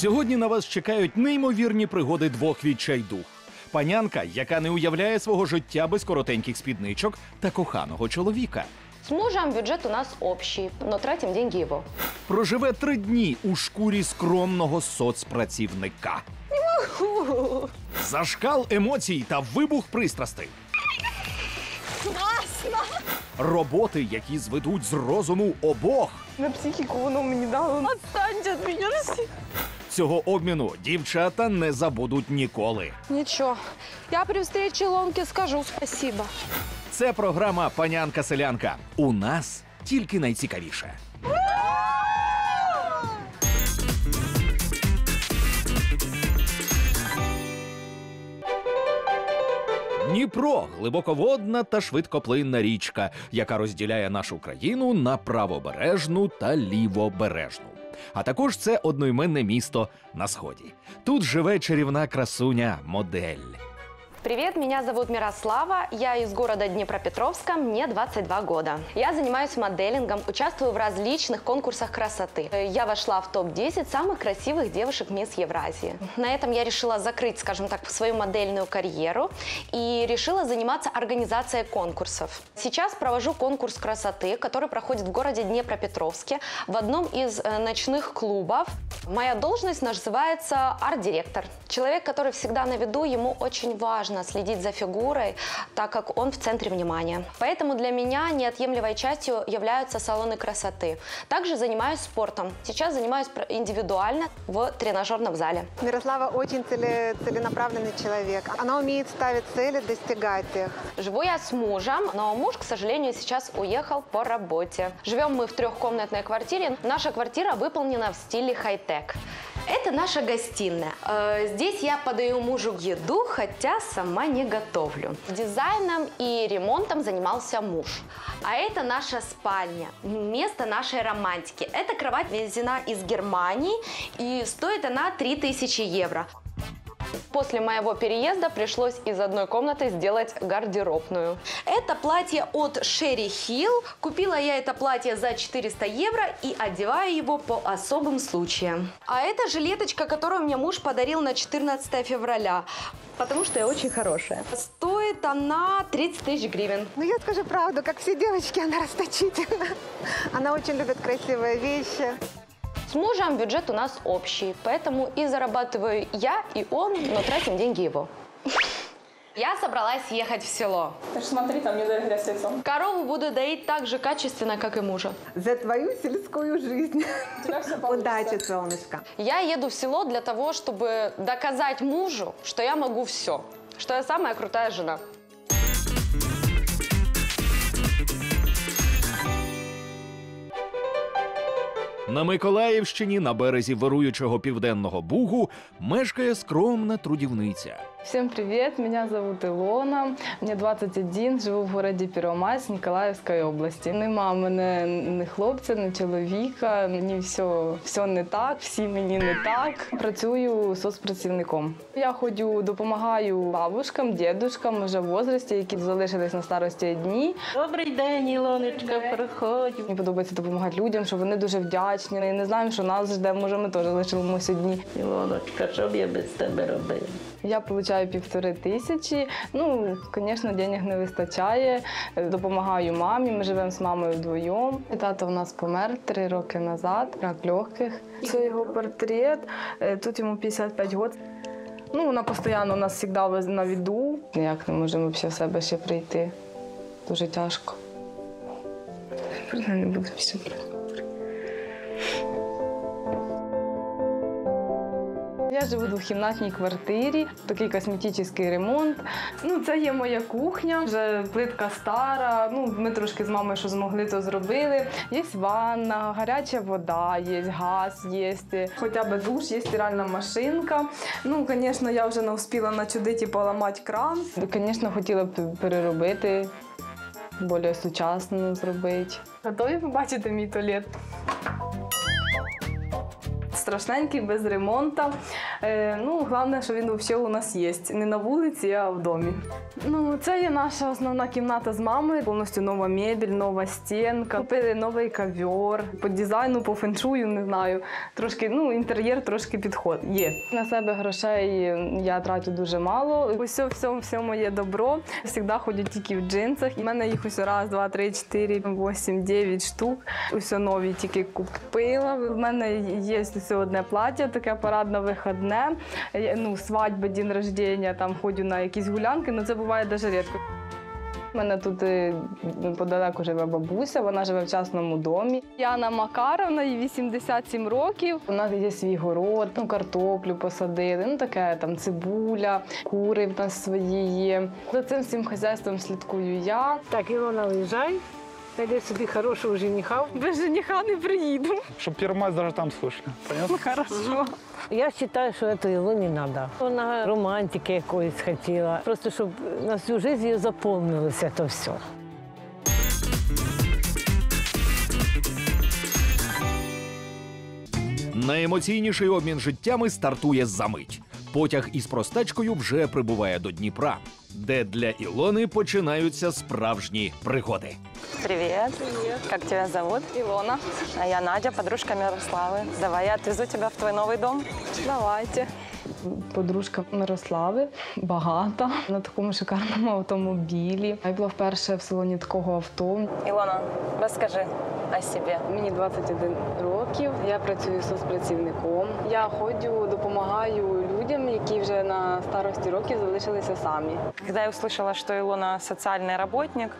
Сьогодні на вас чекають неймовірні пригоди двох відчайдух. Панянка, яка не уявляє свого життя без коротеньких спідничок та коханого чоловіка. С мужем бюджет у нас общий, но тратим деньги его. Проживе три дні у шкурі скромного соцпрацівника. Зашкал емоцій та вибух пристрастей. Роботи, які зведуть з розуму обох. На психіку воно мені дало. Отстаньте від мене всі. Цього обміну дівчата не забудуть ніколи. Нічого. Я при встречі Ломки скажу спасибо. Це програма Панянка Селянка. У нас тільки найцікавіше. Дніпро глибоководна та швидкоплинна річка, яка розділяє нашу країну на правобережну та лівобережну. А також це одноіменне місто на сході. Тут живе чарівна красуня модель. Привет, меня зовут Мирослава, я из города Днепропетровска, мне 22 года. Я занимаюсь моделингом, участвую в различных конкурсах красоты. Я вошла в топ-10 самых красивых девушек Мисс Евразии. На этом я решила закрыть, скажем так, свою модельную карьеру и решила заниматься организацией конкурсов. Сейчас провожу конкурс красоты, который проходит в городе Днепропетровске в одном из э, ночных клубов. Моя должность называется арт-директор. Человек, который всегда на виду, ему очень важно следить за фигурой, так как он в центре внимания. Поэтому для меня неотъемлемой частью являются салоны красоты. Также занимаюсь спортом. Сейчас занимаюсь индивидуально в тренажерном зале. Мирослава очень целе- целенаправленный человек. Она умеет ставить цели, достигать их. Живу я с мужем, но муж, к сожалению, сейчас уехал по работе. Живем мы в трехкомнатной квартире. Наша квартира выполнена в стиле хай-тек. Это наша гостиная. Э, Здесь я подаю мужу еду, хотя сама не готовлю. Дизайном и ремонтом занимался муж. А это наша спальня, место нашей романтики. Эта кровать везена из Германии и стоит она 3000 евро. После моего переезда пришлось из одной комнаты сделать гардеробную. Это платье от Sherry Hill. Купила я это платье за 400 евро и одеваю его по особым случаям. А это жилеточка, которую мне муж подарил на 14 февраля. Потому что я очень хорошая. Стоит она 30 тысяч гривен. Ну, я скажу правду, как все девочки, она расточительна. Она очень любит красивые вещи. С мужем бюджет у нас общий, поэтому и зарабатываю я, и он, но тратим деньги его. Я собралась ехать в село. Ты ж смотри, там не лицом. Корову буду доить так же качественно, как и мужа. За твою сельскую жизнь. Удачи, солнышко. Я еду в село для того, чтобы доказать мужу, что я могу все, что я самая крутая жена. На Миколаївщині, на березі вируючого південного бугу, мешкає скромна трудівниця. Всем привет, меня зовут Илона, мне 21, живу в городі Первомайськ Ніколаївської області. Нема в мене ні хлопця, ні чоловіка, мені все, все не так, всі мені не так. Працюю соцпрацівником. Я ходю, допомагаю бабушкам, дідушкам вже в возрасті, які залишились на старості дні. Добрий день, Ілоночка, проходь. Мені подобається допомагати людям, що вони дуже вдячні. І не знаємо, що нас жде, може, ми теж лишимося одні. Ілоночка, що б я без тебе робив? Я отримую півтори тисячі. Ну, звісно, денег не вистачає. Допомагаю мамі. Ми живемо з мамою вдвоєм. Тато в нас помер три роки назад, рак легких. Це його портрет. Е, Тут йому 55 років. Ну, вона постійно у нас завжди на віду. Ніяк не можемо взагалі в себе ще прийти. Дуже тяжко. Не буду більше. Я живу в двохкімнатній квартирі, такий косметичний ремонт. Ну, це є моя кухня, вже плитка стара. Ну, ми трошки з мамою, що змогли, то зробили. Є ванна, гаряча вода, є газ, є хоча б душ, є стиральна машинка. Ну, звісно, я вже не встигла начудити і поламати кран. Звісно, хотіла б переробити, більш сучасно зробити. Готові побачити мій туалет? Страшненький, без ремонту. Е, ну, головне, що він взагалі у нас є. Не на вулиці, а в домі. Ну, це є наша основна кімната з мамою. Повністю нова мебель, нова стінка. Купили новий ковер. По дизайну, по феншую, не знаю. Трошки, ну, інтер'єр трошки підход. Є. На себе грошей я трачу дуже мало. Усе, все, все моє добро. Завжди ходжу тільки в джинсах. У мене їх ось раз, два, три, чотири, вісім, дев'ять штук. Усе нові тільки купила. У мене є ось одне плаття, таке парадно виходне. Е, Ну, свадьба, день рождення, там ходжу на якісь гулянки, але це буває дуже рідко. У мене тут е, подалеку живе бабуся, вона живе в частному домі. Яна Макаровна, їй 87 років. У нас є свій город, ну, картоплю посадили, ну таке там цибуля, кури в нас свої є. За цим всім хазяйством слідкую я. Так, Ілона, уїжджай. Найди собі хорошого жениха. Без жениха не приїду. Щоб Первомайськ даже там слышали. Понятно? Хорошо. Я вважаю, що це Ілоні не треба. Вона романтики якоїсь хотіла. Просто щоб на всю життя її заповнилося це все. Найемоційніший обмін життями стартує за мить. Потяг із простачкою вже прибуває до Дніпра, де для Ілони починаються справжні пригоди. Привет. Привет. Как тебя зовут? Ілона, А я Надя, подружка Мирославы. Давай я отвезу тебя в твой новый дом. давайте. Подружка Мирослави багата на такому шикарному автомобілі. Я була вперше в салоні такого авто. Илона, расскажи о себе. Мені 21 років. Я працюю соцпрацівником. Я ходжу, допомагаю людям, які вже на старості років залишилися самі. Когда я услышала, что Илона социальный работник,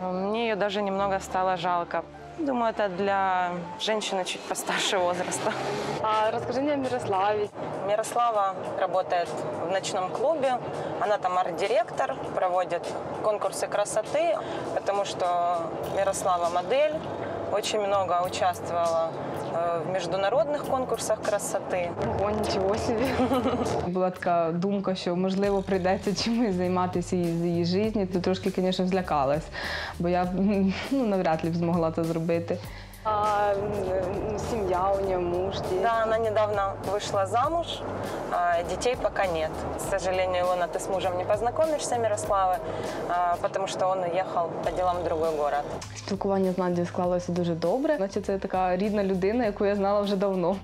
мне ее даже немного стало жалко. Думаю, это для женщины чуть постарше возраста. А розкажи мені о Мирославі. Мирослава работает в ночном клубе. Она там арт-директор, проводит конкурсы красоты, потому что Мирослава модель, очень много участвовала э, в міжнародних конкурсах красоти. О, нічого собі. Була така думка, що можливо прийдеться чимось займатися її з її житті. То трошки, звісно, злякалась, бо я ну, навряд ли б змогла це зробити. А м, сім'я у неї, муж, діти? Да, она недавно вышла замуж, а детей пока нет. К сожалению, Илона, ты с мужем не познакомишься, Мирославы, а, потому что он уехал по делам в другой город. Спілкування з Надією склалося дуже добре. Значить, це така рідна людина, яку я знала вже давно.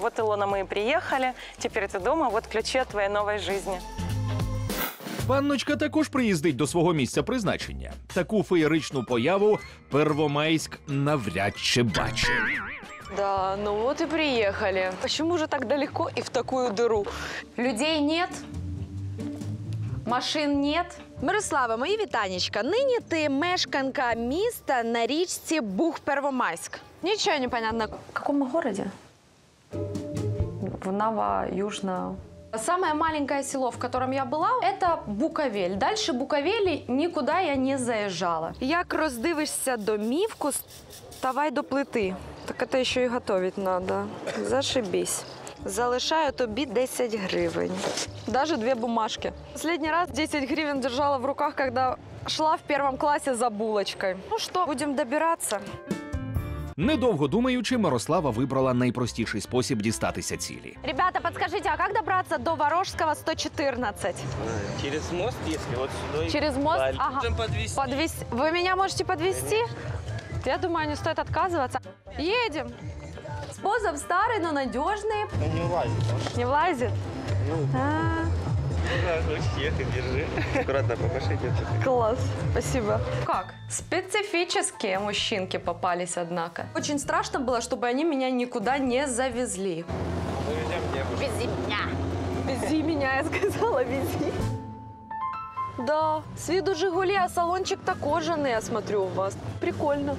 Вот, Илона, мы и приехали. Теперь ты дома, вот ключи от твоей новой жизни. Панночка також приїздить до свого місця призначення. Таку феєричну появу Первомайськ навряд чи бачив. Да, ну вот и приехали. Почему же так далеко и в такую дыру? Людей нет, машин нет. Мирослава, мої вітанечка. Нині ти мешканка міста на річці Буг-Первомайськ. Ничего не понятно. В каком мы городе? В Ново-Южно... Самое маленькое село, в котором я была, это Буковель. Дальше Буковели никуда я не заезжала. Як роздивишся домівку, ставай до плити. Так це ще й готувати треба. Зашибісь. Залишаю тобі 10 гривень. Даже две бумажки. Последний раз 10 гривен держала в руках, когда шла в первом классе за булочкой. Ну що, будемо добиратися? Недовго думаючи, Мирослава вибрала найпростіший спосіб дістатися цілі. Ребята, подскажите, а как добраться до Ворожского 114? Через мост, если вот сюда. Через мост? Ага. Можем подвести. Подвез... Вы меня можете подвести? Я думаю, не стоит отказываться. Едем. Способ старый, но надежный. Ну, не влазит. Не влазит? А, Да, хочешь ехать, держи. Аккуратно девчонка. класс. Спасибо. Как? Специфические мужчинки попались, однако. Очень страшно было, чтобы они меня никуда не завезли. Завезем девушку. Вези меня, я сказала, вези. Да, с виду Жигули, а салончик-то кожаный, я смотрю у вас. Прикольно.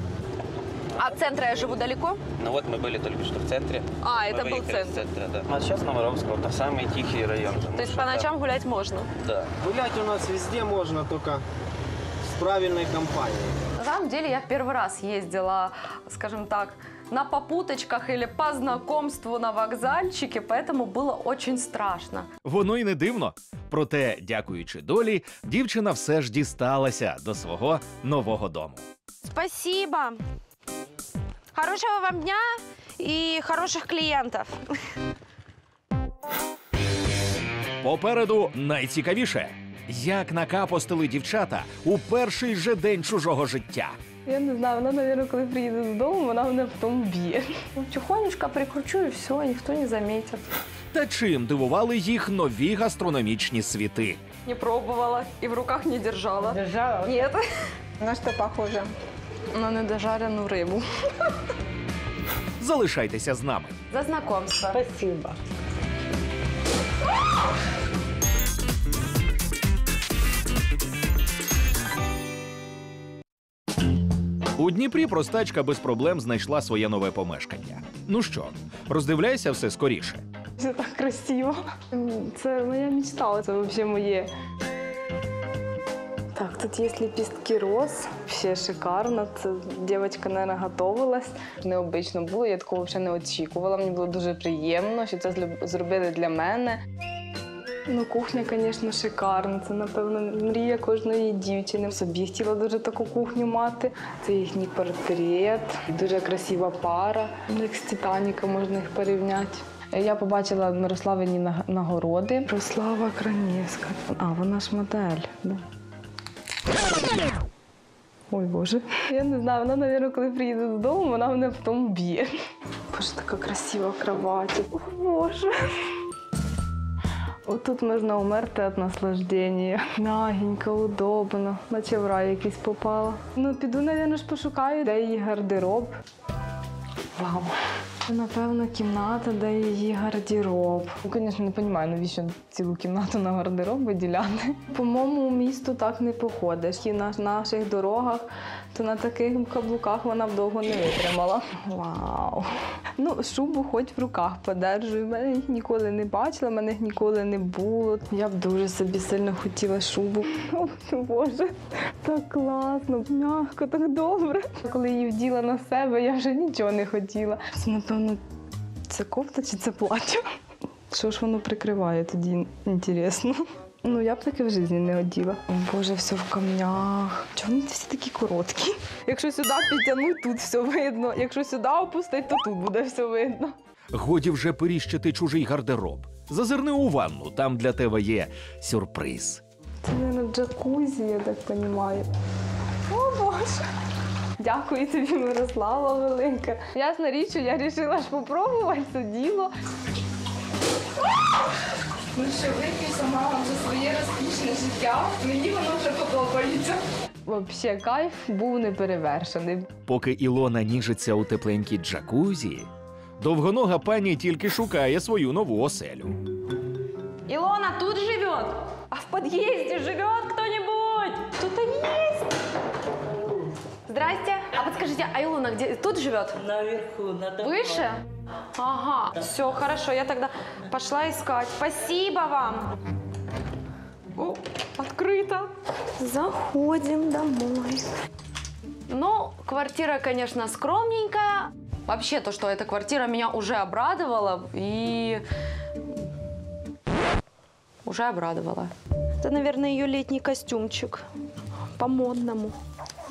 А от центра я живу далеко? Ну вот мы были только что в центре. А, Мы это был выехали с центр. центра, да. А сейчас Новоровского, это самый тихий район. Ну, То есть по ночам гулять можно? Да. Гулять у нас везде можно, только с правильной компанией. На самом деле я в первый раз ездила, скажем так, на попуточках или по знакомству на вокзальчике, поэтому было очень страшно. Воно й не дивно. Проте, дякуючи долі, дівчина все ж дісталася до свого нового дому. Спасибо. Хорошего вам дня и хороших клиентов. Попереду найцікавіше. Як накапостили дівчата у перший же день чужого життя. Я не знаю, вона, мабуть, коли приїде додому, вона мене потім б'є. Тихонечко прикручу і все, ніхто не замітить. Та чим дивували їх нові гастрономічні світи? Не пробовала и в руках не держала. Держала? Нет. На что похоже? На недожарену рибу. Залишайтеся з нами. За знакомство. Спасибо. У Дніпрі простачка без проблем знайшла своє нове помешкання. Ну що, роздивляйся все скоріше. Це так красиво. Це моя мечта, це взагалі моє. Так, тут є лепістки роз, ще шикарно. Це дівчинка, мабуть, готувалась. Необично було, я такого взагалі не очікувала. Мені було дуже приємно, що це зробили для мене. Ну, кухня, звісно, шикарна. Це, напевно, мрія кожної дівчини. Собі хотіла дуже таку кухню мати. Це їхній портрет, дуже красива пара. Як з Титаніка можна їх порівняти. Я побачила Мирославині нагороди. Мирослава Кранівська. А, вона ж модель. Да. Ой, Боже. Я не знаю, вона, мабуть, коли приїде додому, вона мене потім б'є. Боже, така красива кровать. О, Боже. Отут можна умерти від наслаждення. Мягенько, удобно, наче в рай якийсь попала. Ну, піду, мабуть, пошукаю, де її гардероб. Вау. Це, напевно, кімната, де її гардероб. Ну, звісно, не розумію, навіщо цілу кімнату на гардероб виділяти. По-моєму, місту так не походиш. І на наших дорогах, то на таких каблуках вона б довго не витримала. Вау. Ну, шубу хоч в руках подержую. Мене їх ніколи не бачила, мене їх ніколи не було. Я б дуже собі сильно хотіла шубу. О, Боже, так класно, м'яко, так добре. Коли її вділа на себе, я вже нічого не хотіла. Це, напевно, це кофта чи це плаття? Що ж воно прикриває тоді, інтересно. Ну, я б таке в житті не оділа. О, Боже, все в камнях. Чому вони всі такі короткі? Якщо сюди підтягнуть, тут все видно. Якщо сюди опустить, то тут буде все видно. Годі вже періщити чужий гардероб. Зазирни у ванну, там для тебе є сюрприз. Це, мабуть, джакузі, я так розумію. О, Боже. Дякую тобі, Мирослава Велика. Ясна річ, що я вирішила ж попробувати це діло. Ну що, вип'ю сама вам за своє розкішне життя. Мені воно вже подобається. Взагалі, кайф був неперевершений. Поки Ілона ніжиться у тепленькій джакузі, довгонога пані тільки шукає свою нову оселю. Илона тут живет? А в подъезде живет кто-нибудь? Кто-то есть? Здрасте. А подскажите, а Илона где? Тут живет? Наверху, надо. Выше? Ага, все, хорошо, я тогда пошла искать. Спасибо вам. О, открыто. Заходим домой. Ну, квартира, конечно, скромненькая. Вообще, то, что эта квартира меня уже обрадовала и... Уже обрадовала. Это, наверное, ее летний костюмчик. По-модному.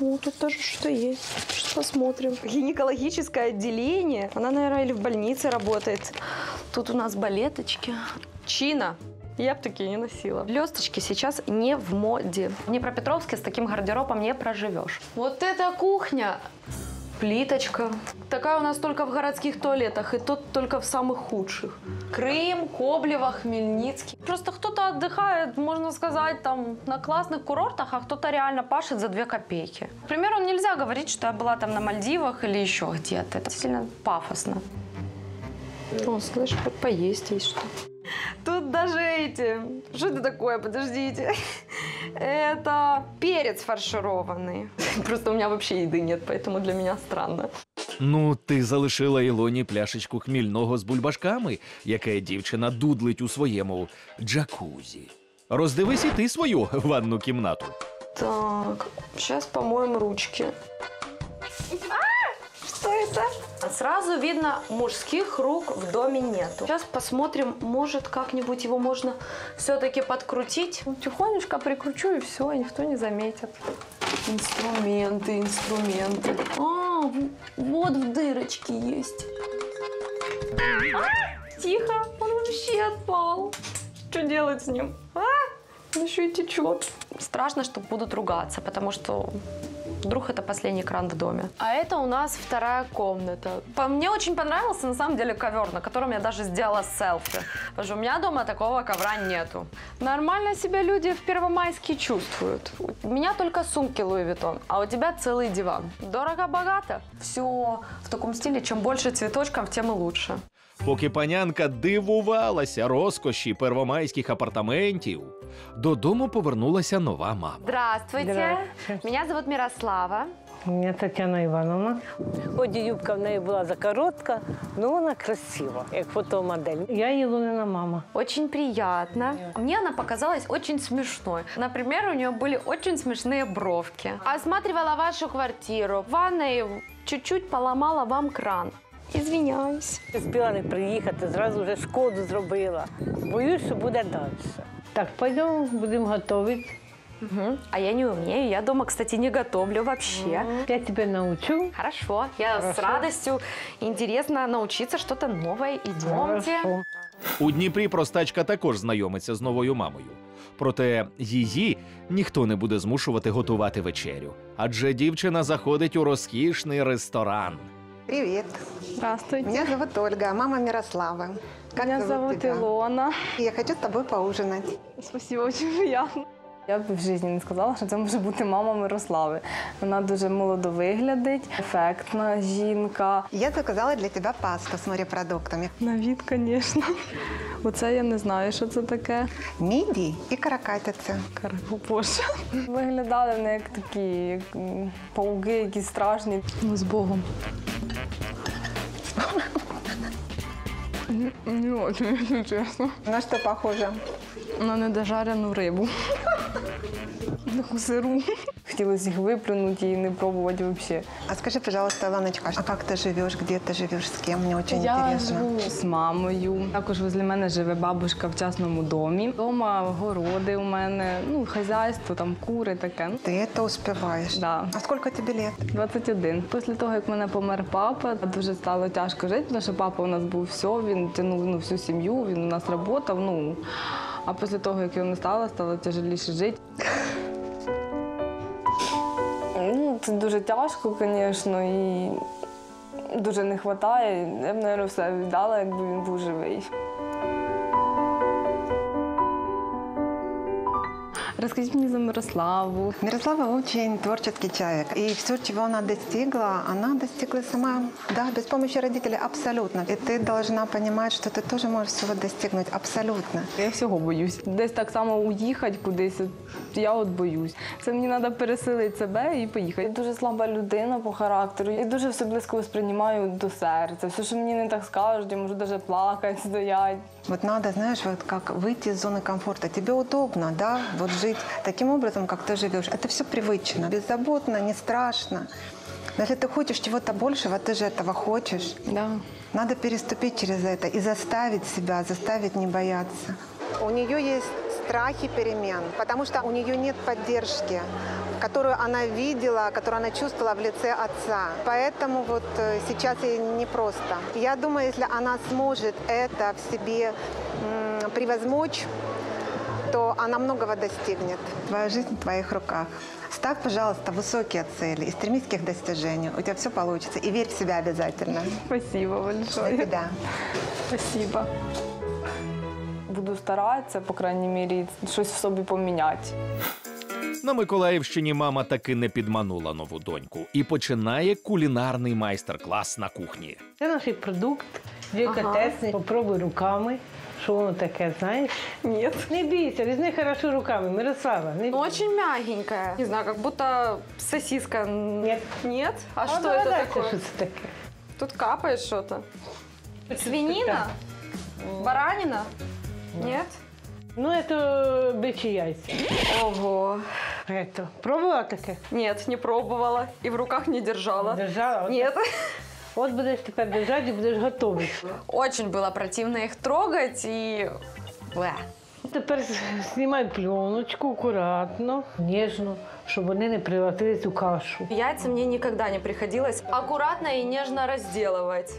О, тут тоже что есть. Сейчас посмотрим. Гинекологическое отделение. Она, наверное, или в больнице работает. Тут у нас балеточки. Чина. Я бы такие не носила. Блесточки сейчас не в моде. В Днепропетровске с таким гардеробом не проживешь. Вот эта кухня. Плиточка. Такая у нас только в городских туалетах, и тут только в самых худших. Крым, Коблево, Хмельницкий. Просто кто-то отдыхает, можно сказать, там на классных курортах, а кто-то реально пашет за две копейки. К примеру, нельзя говорить, что я была там на Мальдивах или еще где-то. Это сильно пафосно. О, слышь, по- поесть есть что. Тут даже эти... Что это такое? Подождите. Это перец фаршированный. Просто у меня вообще еды нет, поэтому для меня странно. Ну, ти залишила Ілоні пляшечку хмільного з бульбашками, яке дівчина дудлить у своєму джакузі. Роздивись і ти свою ванну кімнату. Так, сейчас помоем ручки. А, что это? Сразу видно, мужских рук в доме нету. Сейчас посмотрим, может как-нибудь его можно все-таки подкрутить. Тихонечко прикручу и все, никто не заметит. Инструменты, инструменты. А, вот в дырочке есть. А, Тихо, он вообще отпал. Что делать с ним? А? Еще и течет. Страшно, что будут ругаться, потому что вдруг это последний кран в доме. А это у нас вторая комната. По- Мне очень понравился на самом деле ковер, на котором я даже сделала селфи. Потому что у меня дома такого ковра нету. Нормально себя люди в Первомайске чувствуют. У меня только сумки Луи Vuitton, а у тебя целый диван. Дорого-богато. Все в таком стиле. Чем больше цветочков, тем и лучше. Поки панянка дивувалася розкоші первомайських апартаментів, додому повернулася нова мама. Здравствуйте. Здравствуйте. Меня зовут Мирослава. Мене Тетяна Івановна. Хоч і юбка в неї була закоротка, але вона красива, як фотомодель. Я Ілонина мама. Очень приятно. Мне она показалась очень смешной. Например, у нее были очень смешные бровки. Осматривала вашу квартиру. В ванной чуть-чуть поломала вам кран. Извиняюсь. Спіла не приїхати, зразу вже шкоду зробила. Боюсь, що буде далі. Так, пойдемо, будемо готувати. Мгм. А я не умею. Я дома, кстати, не готовлю вообще. Я тебе научу. Хорошо. Я с Хорошо. радостью. Интересно научиться что-то новое. Идемте. Хорошо. У Дніпрі простачка також знайомиться з новою мамою. Проте її ніхто не буде змушувати готувати вечерю, адже дівчина заходить у розкішний ресторан. Привет. Здравствуйте. Меня зовут Ольга, мама Мирослава. Как Меня зовут тебя? Илона. Я хочу с тобой поужинать. Спасибо, очень приятно. Я б в житті не сказала, що це може бути мама Мирослави. Вона дуже молодо виглядить, ефектна жінка. Я заказала для тебя пасту с морепродуктами. На від, звісно. Оце я не знаю, що це таке. Мидии и каракатица. Боже. Виглядали вони як такі, як пауки, якісь страшні. Ну, з Богом. Не очень, якщо чесно. На что похоже? На недожарену рибу. Таку сиру. Хотілося їх виплюнути і не пробувати взагалі. А скажи, пожалуйста, Илоночка, а как ты живешь, где ты живешь, с кем? Мне очень Я интересно. живу з мамою. Також возле мене живе бабушка в частному домі. Дома городи у мене, ну, хазяйство, там кури таке. Ты это успеваешь? Да. А сколько тебе лет? 21. Після того, як в мене помер папа, дуже стало тяжко жити, тому що папа у нас був все, він тягнув ну, всю сім'ю, він у нас працював. Ну, а після того, як його не стало, стало тяжеліше жити. Ну, це дуже тяжко, звісно, і дуже не вистачає. Я б, мабуть, все віддала, якби він був живий. Розкажіть мені за Мирославу. Мирослава очень творческий человек. И все, чего она достигла, она достигла сама, да, без помощи родителей, абсолютно. И ты должна понимать, что ты тоже можешь всего достигнуть, абсолютно. Я всього боюсь. Десь так само уїхати кудись. Я от боюсь. Це мені треба пересилити себе і поїхати. Я дуже слаба людина по характеру. Я дуже все близько сприймаю до серця. Все, що мені не так скажуть, я можу навіть плакати, стояти. Вот надо, знаешь, вот как выйти из зоны комфорта. Тебе удобно, да, вот жить таким образом, как ты живешь. Это все привычно, беззаботно, не страшно. Но если ты хочешь чего-то большего, ты же этого хочешь. Да. Надо переступить через это и заставить себя, заставить не бояться. У нее есть страхи перемен, потому что у нее нет поддержки, которую она видела, которую она чувствовала в лице отца. Поэтому вот э, сейчас ей непросто. Я думаю, если она сможет это в себе м, превозмочь, то она многого достигнет. Твоя жизнь в твоих руках. Ставь, пожалуйста, высокие цели и стремись к их достижению. У тебя все получится. И верь в себя обязательно. Спасибо большое. До тебя. Спасибо. Буду старатися, по крайній мірі, щось в собі поміняти. На Миколаївщині мама таки не підманула нову доньку і починає кулінарний майстер-клас на кухні. Це наш продукт, делікатесний. Попробуй руками. Що воно таке, знаєш? Ні. Не бійся, візьми хорошо руками, Мирослава. Не... Очень мягенькая. Не знаю, как будто сосиска. Нет. Нет? А, А что это такое? що це таке? Тут капает что-то. Свинина? Баранина? Нет? Ну, це бичі яйця. Ого. Это. Пробувала таке? Нет, не пробовала. И в руках не держала. Держала? От- Нет. От будеш тепер держати і будеш готовий. Очень было противно их трогать и... Блэ. Тепер знімай пленочку акуратно, ніжно, щоб вони не превратились у кашу. Яйца мне никогда не приходилось аккуратно и нежно разделывать.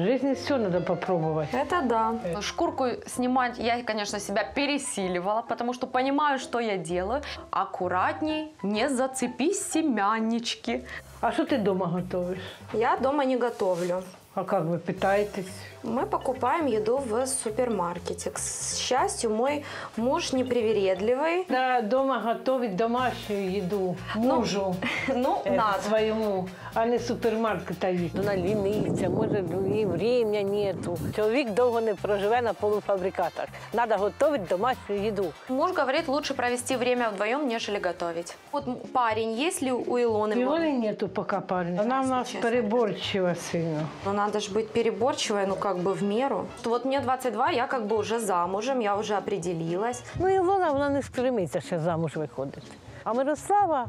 В житті все треба попробувати. Это да. Шкурку снимать я, конечно, себя пересиливала, потому что понимаю, что я делаю. Аккуратней, не зацепись семяннички. А що ти вдома готуєш? Я дома не готовлю. А як ви питаєтесь? Мы покупаем еду в супермаркете. К счастью, мой муж непривередливый. Да, дома готовить домашню їду мужу Ну, е, надо. своєму, а не з супермаркета їсти. Вона ліниться, може і времени нету. Чоловік довго не проживе на полуфабрикатах. Треба готувати домашню їду. Муж говорит, лучше провести время вдвоем, нежели готовить. Вот м, парень, есть ли у Илоны? Ілони нету поки парня. Вона в нас чесно. переборчива сильно. Ну, надо же быть переборчивой, ну, как бы в меру. Вот мне 22, я как бы уже замужем, я уже определилась. Ну, Ілона, вона не стремиться ще замуж виходити. А Мирослава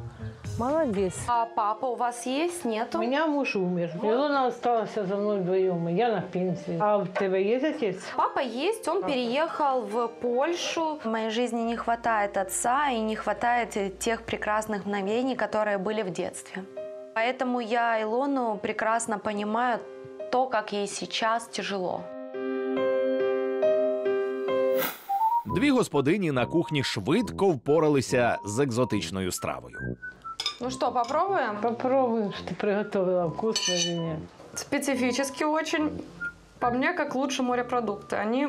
молодець. А папа у вас есть? Нету? У мене муж умер. Ілона залишилася за мною вдвоєм. Я на пенсії. А в тебе є отець? Папа есть, он переехал в Польшу. В моей жизни не хватает отца и не хватает э, тех прекрасных мгновений, которые были в детстве. Поэтому я Илону прекрасно понимаю то, как ей сейчас тяжело. Дві господині на кухні швидко впоралися з екзотичною стравою. Ну что, попробуем? Попробуем, что ты приготовила. Вкусно или нет? Специфически очень. По мне, как лучше морепродукты. Они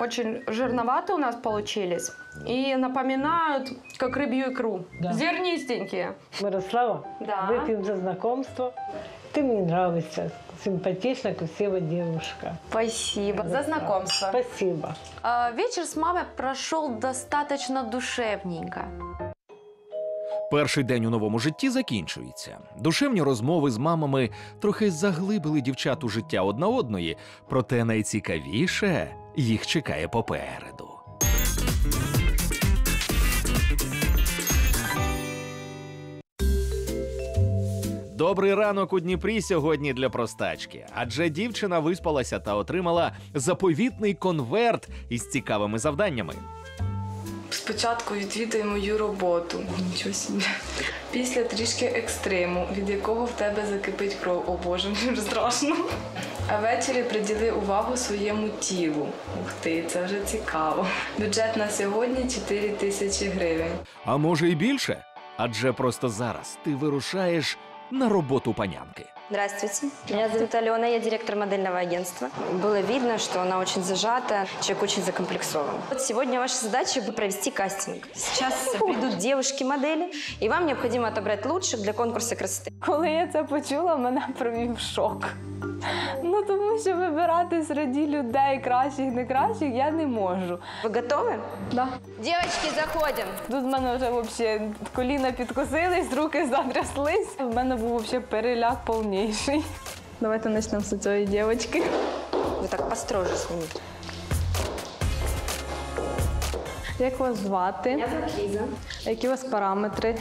очень жирноватые у нас получились и напоминают как рыбью икру. Да. Зернистенькие. Мирослава, Да. выпьем за знакомство. Ты мне нравишься. Симпатичная, красивая девушка. Спасибо за знакомство. Спасибо. А, Вечер с мамой прошел достаточно душевненько. Перший день у новому житті закінчується. Душевні розмови з мамами трохи заглибили дівчат у життя одна одної, проте найцікавіше їх чекає попереду. Добрий ранок у Дніпрі сьогодні для простачки, адже дівчина виспалася та отримала заповітний конверт із цікавими завданнями. Спочатку відвідуй мою роботу. Нічого собі. Після трішки екстриму, від якого в тебе закипить кров. О Боже, мені вже страшно. А ввечері приділи увагу своєму тілу. Ух ти, це вже цікаво. Бюджет на сьогодні 4 тисячі гривень. А може й більше? Адже просто зараз ти вирушаєш на роботу панянки. Здравствуйте. Меня зовут Алена, я директор модельного агентства. Было видно, что она очень зажата, человек очень закомплексован. Вот сегодня ваша задача – провести кастинг. Сейчас придут девушки-модели, и вам необходимо отобрать лучших для конкурса красоты. Коли я це почула, мене провів шок. Ну тому що вибирати серед людей кращих, не кращих я не можу. Ви готові? Да. Дівчатки, заходимо. Тут в мене вже взагалі коліна підкосились, руки затряслись. В мене був взагалі переляк повніший. Давайте почнемо з цієї дівчатки. Ви так построже зніміть. Як вас звати? Я звуть Ліза. Які у вас параметри?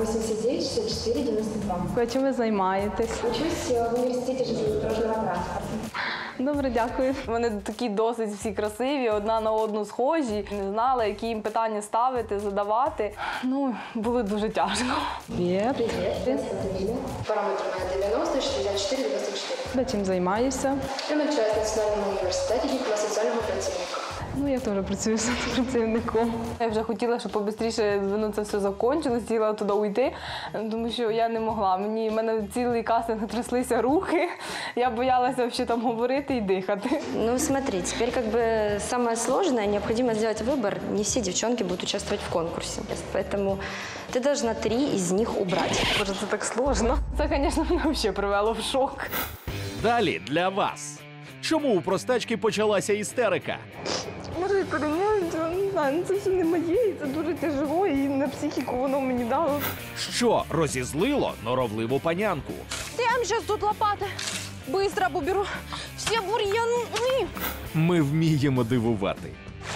89, 64, 92. А Чим ви займаєтесь? Учусь в університеті железнодорожного транспорту. Добре, дякую. Вони такі досить всі красиві, одна на одну схожі. Не знала, які їм питання ставити, задавати. Ну, було дуже тяжко. Привіт. Привет. Параметр у меня 90, 64, 94. Я чим займаюся? Я навчаюсь в Національному університеті діплома соціального працівника. Ну, я теж працюю з працівником. Я вже хотіла, щоб побистріше воно це все закончилось, хотіла туди уйти, тому що я не могла. Мені в мене цілий кастинг тряслися руки. Я боялася взагалі там говорити і дихати. Ну, смотри, теперь как бы самое сложное, необходимо сделать выбор. Не все девчонки будут участвовать в конкурсе. Поэтому ты должна три из них убрать. Боже, це так сложно. Це, звісно, мене взагалі привело в шок. Далі для вас. Чому у простачки почалася істерика? Може, перейняти, не знаю, це все не моє, і це дуже тяжело, і на психіку воно мені дало. Що розізлило норовливу панянку? Прямо сейчас тут лопата. Быстро уберу все бурьяны. Ми вміємо дивувати.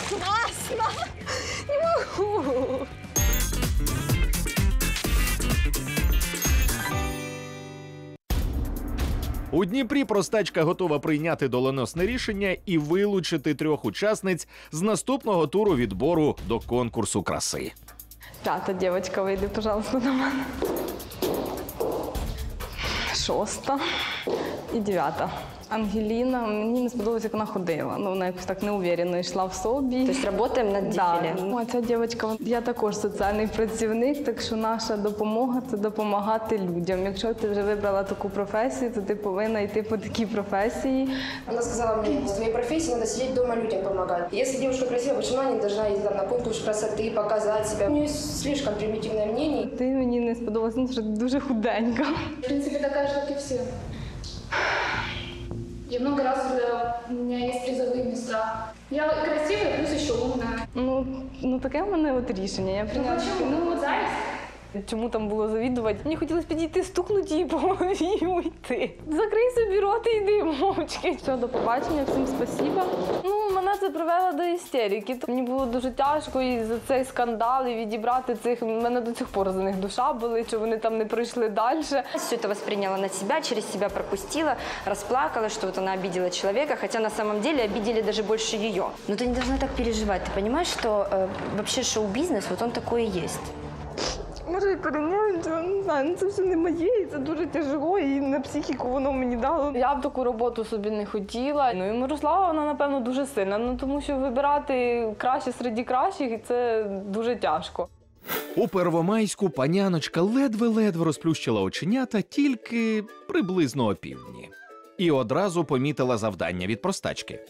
Классно! Не могу. У Дніпрі простачка готова прийняти доленосне рішення і вилучити трьох учасниць з наступного туру відбору до конкурсу краси. П'ята дівчинка, вийди, пожалуйста, до мене. Шоста і дев'ята. Ангеліна, мені не сподобалось, як вона ходила. Ну, вона якось так неуверенно йшла в собі. Тобто працюємо над дефіле? Да. О, ця дівчинка, я також соціальний працівник, так що наша допомога це допомагати людям. Якщо ти вже вибрала таку професію, то ти повинна йти по такій професії. Она сказала мне, в твоей профессии надо сидеть дома людям помогать. Если девушка красивая, почему она не должна идти там, на конкурс красоты, показать себя? У нее слишком примитивное мнение. Ти мені не сподобалася, ну, що ти дуже худенька. В принципе, такая же, как и все. Я много раз уже, у меня есть призовые места. Я красивая, плюс еще умная. Ну, ну таке в мене от рішення. Я Ну прийняла. почему? Ну вот зависть Чому там було завідувати? Мені хотілося підійти, стукнути її по голові і уйти. Закрий собі рот і йди мовчки. Все, до побачення, всім спасіба. Ну, мене це привело до істерики. Мені було дуже тяжко і за цей скандал, і відібрати цих. У мене до цих пор за них душа болить, що вони там не пройшли далі. Все это восприняла на себя, через себя пропустила, расплакалась, что вот она обидела человека, хотя на самом деле обидели даже больше ее. Но ты не должна так переживать. Ты понимаешь, что э, вообще шоу-бизнес, вот он такой и есть. Може, і перенервничала, не знаю, ну це все не моє, і це дуже тяжко, і на психіку воно мені дало. Я б таку роботу собі не хотіла. Ну і Мирослава, вона, напевно, дуже сильна, ну тому що вибирати краще серед кращих, і це дуже тяжко. У Первомайську паняночка ледве-ледве розплющила оченята тільки приблизно опівдні. І одразу помітила завдання від простачки.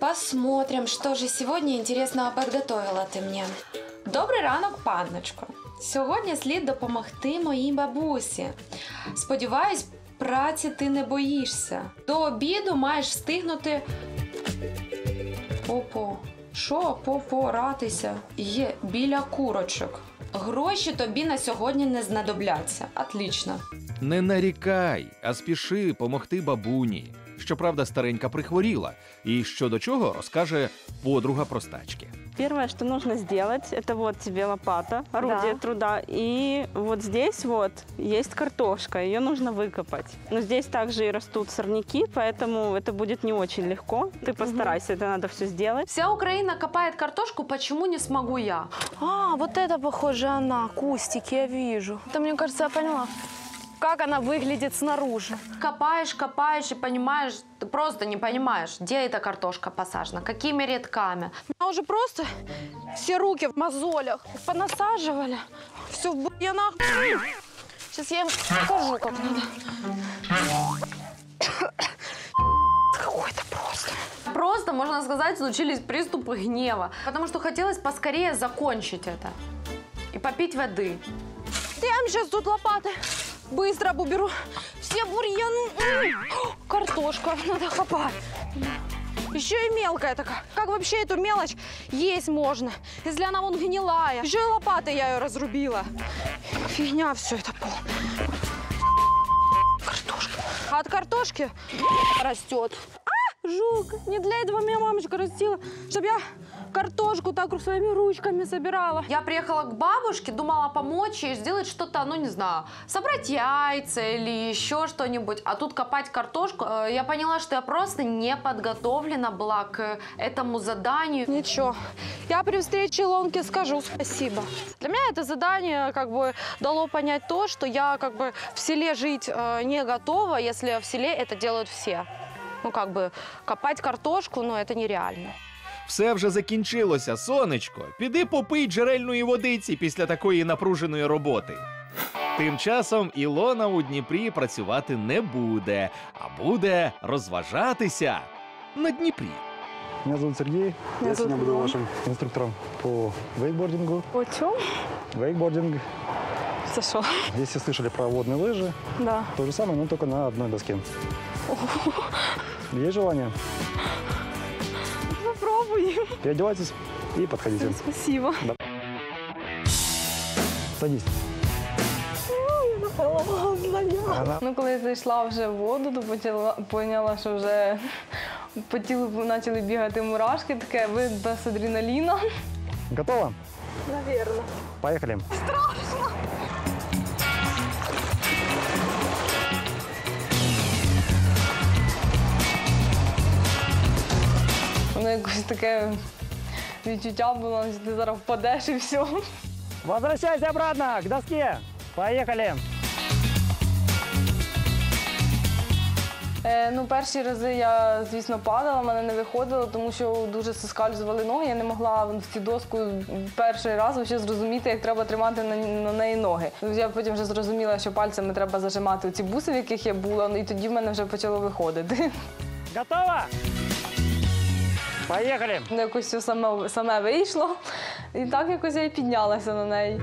Посмотрим, что же сегодня интересного подготовила ти мне. Добрий ранок, панночко. Сьогодні слід допомогти моїй бабусі. Сподіваюсь, праці ти не боїшся. До обіду маєш встигнути. Попо, що попоратися? Є біля курочок. Гроші тобі на сьогодні не знадобляться. Отлично. Не нарікай, а спіши помогти бабуні. Щоправда, старенька прихворіла, і що до чого розкаже подруга простачки. Первое, что нужно сделать, это вот тебе лопата, орудие Да. труда. И вот здесь вот есть картошка, ее нужно выкопать. Но здесь также и растут сорняки, поэтому это будет не очень легко. Ты постарайся, это надо все сделать. Вся Украина копает картошку, почему не смогу я? А, вот это похоже она, кустики, я вижу. Это, мне кажется, я поняла, как она выглядит снаружи. Копаешь, копаешь и понимаешь, ты просто не понимаешь, где эта картошка посажена, какими рядками. А уже просто все руки в мозолях понасаживали, все в бурьянах. Сейчас я им покажу, как надо. Какой-то просто. Просто, можно сказать, случились приступы гнева, потому что хотелось поскорее закончить это и попить воды. Им сейчас тут лопаты быстро уберу. Все бурьяны. М, Картошка надо копать. Еще и мелкая такая. Как вообще эту мелочь есть можно, если она вон гнилая? Еще и лопатой я ее разрубила. Фигня все это пол. Картошка. А от картошки растет. А, жук. Не для этого меня мамочка растила, чтобы я картошку так своими ручками собирала. Я приехала к бабушке, думала помочь ей сделать что-то, ну не знаю, собрать яйца или еще что-нибудь. А тут копать картошку. Э, Я поняла, что я просто не подготовлена была к этому заданию. Ничего, я при встрече Илонке скажу спасибо. Для меня это задание как бы дало понять то, что я как бы в селе жить э, не готова, если в селе это делают все. Ну как бы копать картошку, ну это нереально. Все вже закінчилося, сонечко. Піди попий джерельної водиці після такої напруженої роботи. Тим часом Ілона у Дніпрі працювати не буде, а буде розважатися на Дніпрі. Меня зовут Сергей. Меня Я зовут сегодня буду Илона. вашим инструктором по вейкбордингу. О чому? Вейкбординг. Це що? Если слышали про водные лыжи, Да. то же самое, но только на одной доске. Есть желание? Попробуємо. Переодевайтесь и подходите. Спасибо. Да. Садись. Ну, коли я зайшла вже в воду, то почала, поняла, що вже по тілу почали бігати мурашки, таке вид без адреналіна. Готово? Навірно. Поехали. Воно якось таке відчуття було, що ти зараз впадеш і все. Возвращайся обратно к доске. Поехали. Е, ну, перші рази я, звісно, падала, в мене не виходило, тому що дуже соскальзували ноги. Я не могла в цю доску перший раз вообще зрозуміти, як треба тримати на, на неї ноги. Я потім вже зрозуміла, що пальцями треба зажимати ці буси, в яких я була, ну, і тоді в мене вже почало виходити. Готово? Поехали. Ну, Якось все саме, саме вийшло, і так якось я і піднялася на неї.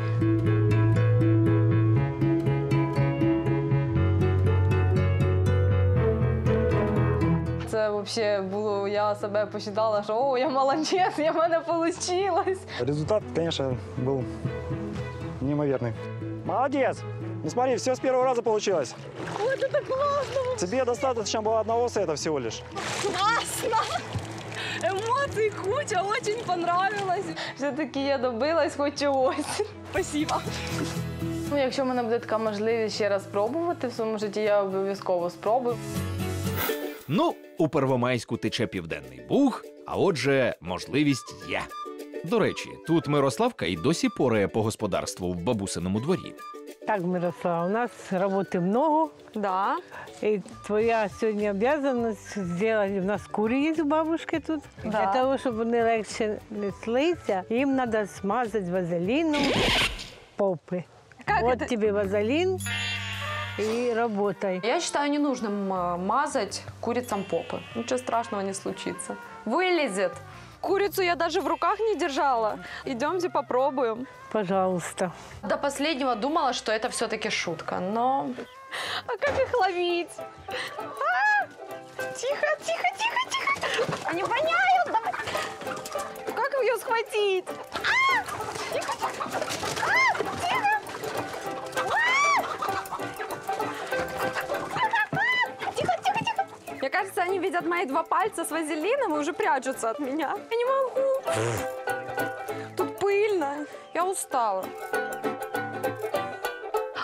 Це взагалі було, я себе посчитала, що о, я молодець, я в мене вийшло. Результат, конечно, был неимоверный. Молодец! Ну смотри, все с первого раза получилось. Ой, это классно! Тебе достаточно было одного сета всего лишь. Класно! Емоцій куча, очень понравилось. Все-таки я добилась хоч чогось. Спасибо. Ну, якщо в мене буде така можливість ще раз спробувати в своєму житті, я обов'язково спробую. Ну, у Первомайську тече південний буг, а отже, можливість є. До речі, тут Мирославка й досі порає по господарству в бабусиному дворі. Так, Мирослава, у нас работы много. Да. И твоя сегодня обязанность сделать, у нас куры есть у бабушки тут. Да. Для того, чтобы они легче неслися, им надо смазать вазелином попы. вот тебе вазелин и работай. Я считаю, не нужно м- мазать курицам попы. Ничего страшного не случится. Вылезет. Курицу я даже в руках не держала. Идемте попробуем. Пожалуйста. До последнего думала, что это все-таки шутка, но... А как их ловить? А! Тихо, тихо, тихо, тихо. Они воняют. Давай. Как ее схватить? А! Тихо, тихо. А! А! Кажется, они видят мои два пальца с вазелином и уже прячутся от меня. Я не могу. Тут пыльно. Я устала.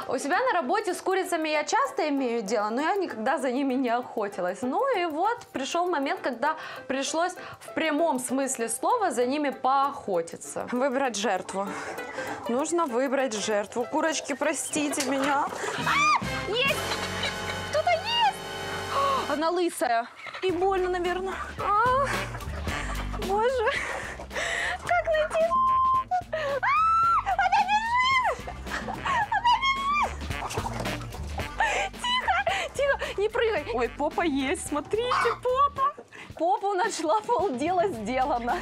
У себя на работе с курицами я часто имею дело, но я никогда за ними не охотилась. Ну и вот пришел момент, когда пришлось в прямом смысле слова за ними поохотиться. Выбрать жертву. Нужно выбрать жертву. Курочки, простите меня. А, есть! Она лысая. И больно, наверное. А, боже. Как найти? А, она бежит! Тихо, тихо, не прыгай. Ой, попа есть, смотрите, попа. Попу нашла, полдела сделано.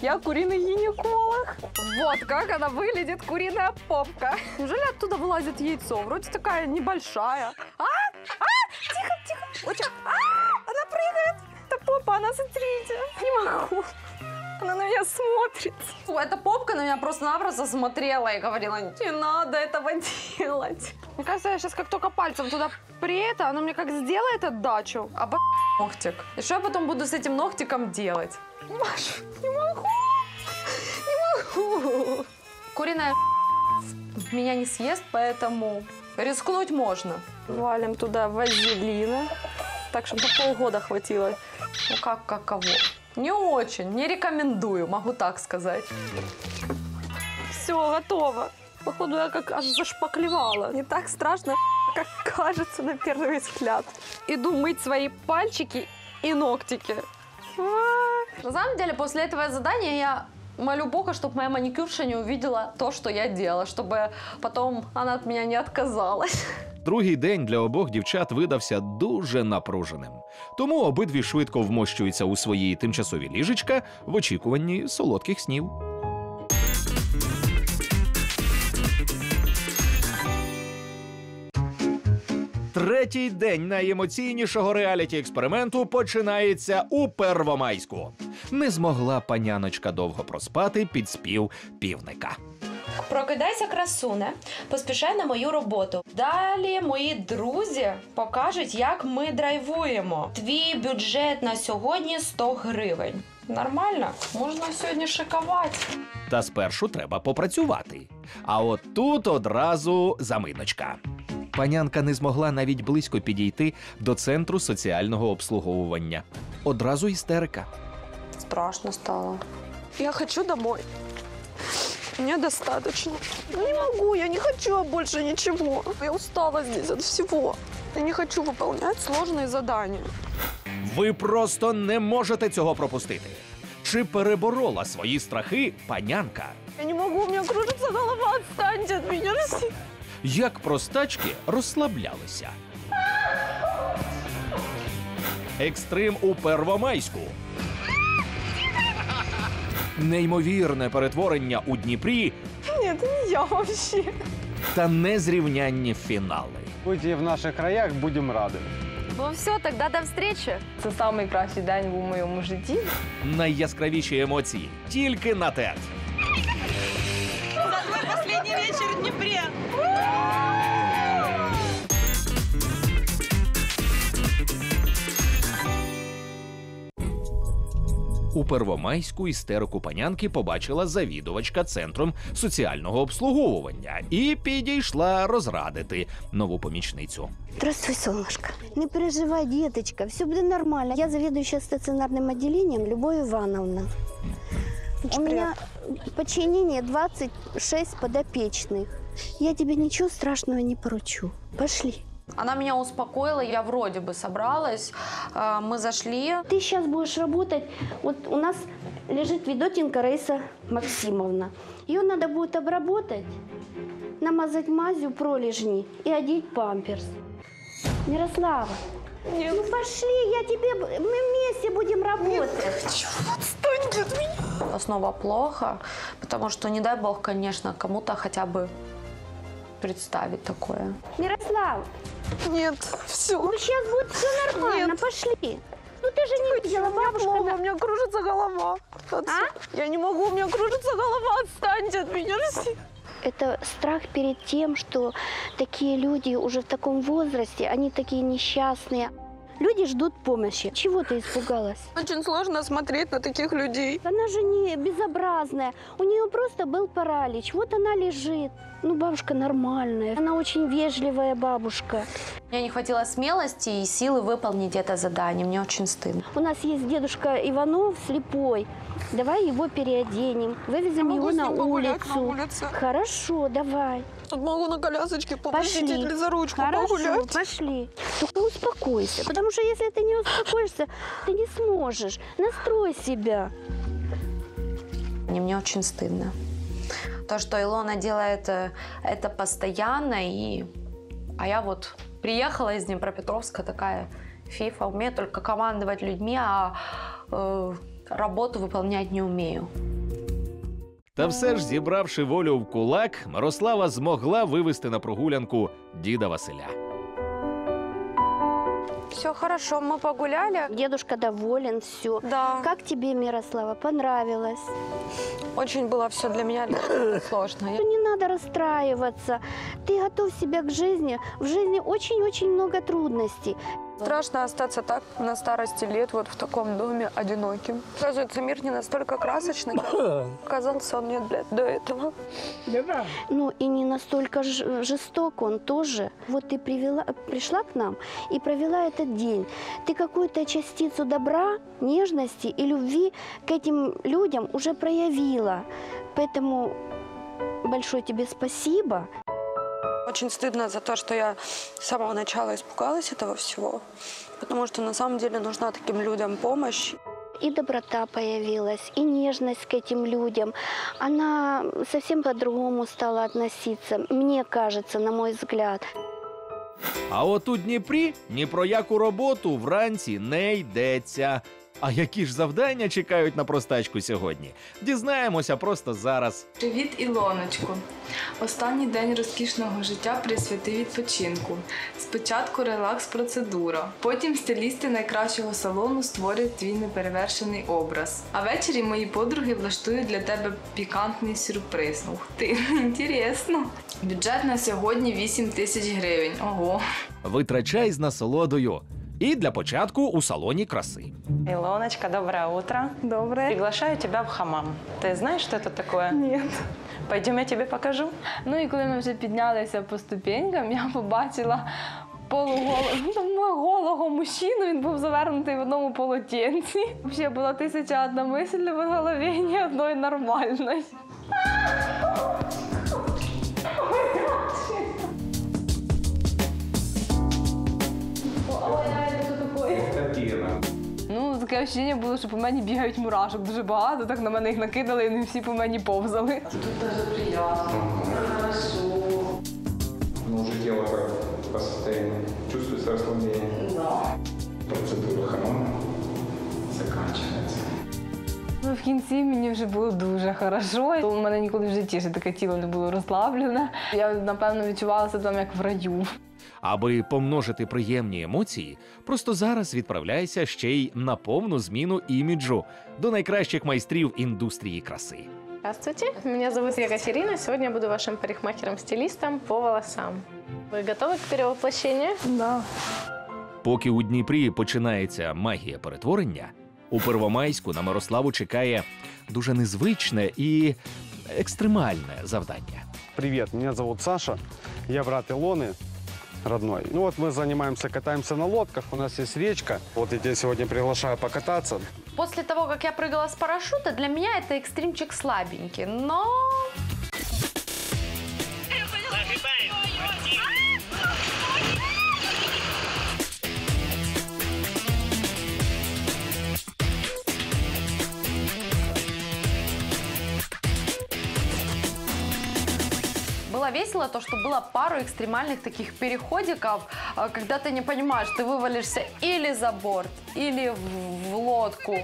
Я куриный гинеколог. Вот как она выглядит, куриная попка. Неужели оттуда вылазит яйцо? Вроде такая небольшая. Она, смотрите. Не могу. Она на меня смотрит. Эта попка на меня просто-напросто смотрела и говорила, не надо этого делать. Мне кажется, я сейчас как только пальцем туда приеду, она мне как сделает отдачу. Обо ногтик. И что я потом буду с этим ногтиком делать? Маша, не могу. Не могу. Куриная меня не съест, поэтому рискнуть можно. Валим туда вазелина. Так, чтобы полгода хватило. Ну как, каково? Не очень, не рекомендую, могу так сказать. Все, готово. Походу, я как аж зашпаклевала. Не так страшно, как кажется на первый взгляд. Иду мыть свои пальчики и ногтики. На самом деле, после этого задания я молю Бога, чтобы моя маникюрша не увидела то, что я делала, чтобы потом она от меня не отказалась. Другий день для обох дівчат видався дуже напруженим. Тому обидві швидко вмощуються у свої тимчасові ліжечка в очікуванні солодких снів. Третій день найемоційнішого реаліті експерименту починається у Первомайську. Не змогла паняночка довго проспати під спів півника. Прокидайся, красуне, поспішай на мою роботу. Далі мої друзі покажуть, як ми драйвуємо. Твій бюджет на сьогодні 100 гривень. Нормально, можна сьогодні шикувати. Та спершу треба попрацювати. А от тут одразу заминочка. Панянка не змогла навіть близько підійти до центру соціального обслуговування. одразу істерика. Страшно стало. Я хочу домой. Мне достаточно. Ну не могу, я не хочу больше ничего. Я устала здесь от всего. Я не хочу выполнять сложные задания. Ви просто не можете цього пропустити. Чи переборола свої страхи панянка? Я не могу, у меня кружится голова, отстаньте от меня все. Як простачки розслаблялися? Екстрим у Первомайську. Неймовірне перетворення у Дніпрі Нет, не я вообще. та незрівнянні фінали. Будьте в наших краях, будем рады. Ну все, тогда до встречи. Це найкращий день у моєму житті. Найяскравіші емоції тільки на ТЕТ. За твой последний вечер в Днепре. У Первомайську істерику панянки побачила завідувачка центром соціального обслуговування і підійшла розрадити нову помічницю. Здравствуй, солнышко. Не переживай, деточка, все будет нормально. Я заведующая стационарным отделением Любовь Ивановна. У меня подчинение 26 подопечных. Я тебе ничего страшного не поручу. Пошли. Она меня успокоила, я вроде бы собралась. А, Мы зашли. Ты сейчас будешь работать. Вот у нас лежит Ведотенко Раиса Максимовна. Ее надо будет обработать, намазать мазью пролежни и одеть памперс. Мирослава, ну пошли, я тебе... Мы вместе будем работать. Отстаньте от меня. Снова плохо, потому что, не дай бог, конечно, кому-то хотя бы представить такое. Мирослава, Нет, все. ну сейчас будет все нормально, Нет. пошли. Ну ты же не видела, Мне бабушка... плохо, на- у меня кружится голова. А? Я не могу, у меня кружится голова, отстаньте от меня все. Это страх перед тем, что такие люди уже в таком возрасте, они такие несчастные. Люди ждут помощи. Чего ты испугалась? Очень сложно смотреть на таких людей. Она же не безобразная. У нее просто был паралич. Вот она лежит. Ну, бабушка нормальная. Она очень вежливая бабушка. Мне не хватило смелости и силы выполнить это задание. Мне очень стыдно. У нас есть дедушка Иванов слепой. Давай его переоденем. Вывезем Я его на улицу. на улице? Хорошо, давай. Тут могу на колясочке Пошли. или за ручку Хорошо, погулять. пошли. Только успокойся, потому что если ты не успокоишься, ты не сможешь. Настрой себя. Мне очень стыдно. То, что Илона делает э, это постоянно, и... а я вот приехала из Днепропетровска такая фифа, умею только командовать людьми, а э, работу выполнять не умею. Та все ж, зібравши волю в кулак, Мирослава змогла вивести на прогулянку діда Василя. Все хорошо, мы погуляли. Дедушка доволен, все. Да. Как тебе, Мирослава, понравилось? Очень было все для меня сложно. Я- Ну, Не надо расстраиваться. Ты готов себя к жизни. В жизни очень-очень много трудностей. Страшно остаться так на старости лет, вот в таком доме, одиноким. Оказывается, мир не настолько красочный, как казался он мне для- до этого. Ну и не настолько ж- жесток он тоже. Вот ты привела, пришла к нам и провела этот день. Ты какую-то частицу добра, нежности и любви к этим людям уже проявила. Поэтому большое тебе спасибо. Очень стыдно за то, что я с самого начала испугалась этого всего. Потому что на самом деле нужна таким людям помощь. И доброта появилась, и нежность к этим людям. Она совсем по-другому стала относиться, мне кажется, на мой взгляд. А от у Дніпрі ні про яку роботу вранці не йдеться. А які ж завдання чекають на простачку сьогодні? Дізнаємося просто зараз. Привіт, Ілоночку. Останній день розкішного життя присвяти відпочинку. Спочатку релакс-процедура, потім стилісти найкращого салону створять твій неперевершений образ. А ввечері мої подруги влаштують для тебе пікантний сюрприз. Ух ти, інтересно. Бюджет на сьогодні 8 тисяч гривень. Ого. Витрачай з насолодою. І для початку у салоні краси. Илоночка, доброе утро. Доброе. Приглашаю тебя в хамам. Ты знаешь, что это такое? Нет. Пойдем, я тебе покажу. Ну і коли ми вже піднялися по ступенькам, я побачила полуголого, ну, голого мужчину, він був завернутий в одному полотенці. Взагалі була тисяча одна мисль в голові, ні одної нормальної. Ну, таке ощущення було, що по мені бігають мурашок дуже багато, так на мене їх накидали, і вони всі по мені повзали. Тут дуже приємно, хорошо. Ну, уже тело как по состоянию. Чувствуется расслабление. Да. Процедура хамама заканчивается. Ну, в кінці мені вже було дуже хорошо. У мене ніколи в житті ще таке тіло не було розслаблене. Я, напевно, відчувала себе там як в раю. Аби помножити приємні емоції, просто зараз відправляйся ще й на повну зміну іміджу до найкращих майстрів індустрії краси. Здравствуйте, меня зовут Екатерина. Сегодня я буду вашим парикмахером-стилистом по волосам. Вы готовы к перевоплощению? Да. Поки у Дніпрі починається магія перетворення, у Первомайську на Мирославу чекає дуже незвичне і екстремальне завдання. Привет, меня зовут Саша, я брат Илоны, Родной. Ну вот мы занимаемся, катаемся на лодках, у нас есть речка. Вот я тебя сегодня приглашаю покататься. После того, как я прыгала с парашюта, для меня это экстримчик слабенький, но... весело то, что было пару экстремальных таких переходиков, а, когда ты не понимаешь, ты вывалишься или за борт, или в, в лодку.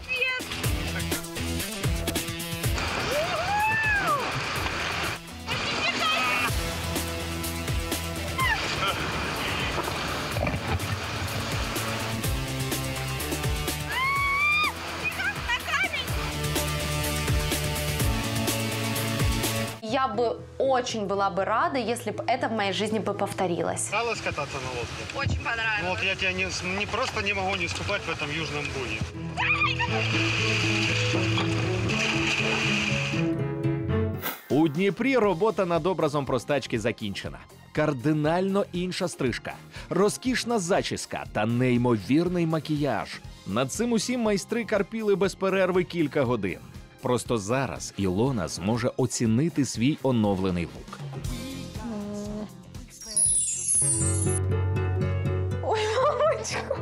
Я бы очень была бы рада, если бы это в моей жизни бы повторилось. Нравилось кататься на лодке? Очень понравилось. Ну вот я тебя не, не просто не могу не скупать в этом южном буе. У Дніпрі робота над образом простачки закінчена. Кардинально інша стрижка, розкішна зачіска та неймовірний макіяж. Над цим усім майстри карпіли без перерви кілька годин. Просто зараз Ілона зможе оцінити свій оновлений лук. Ой, мамочка.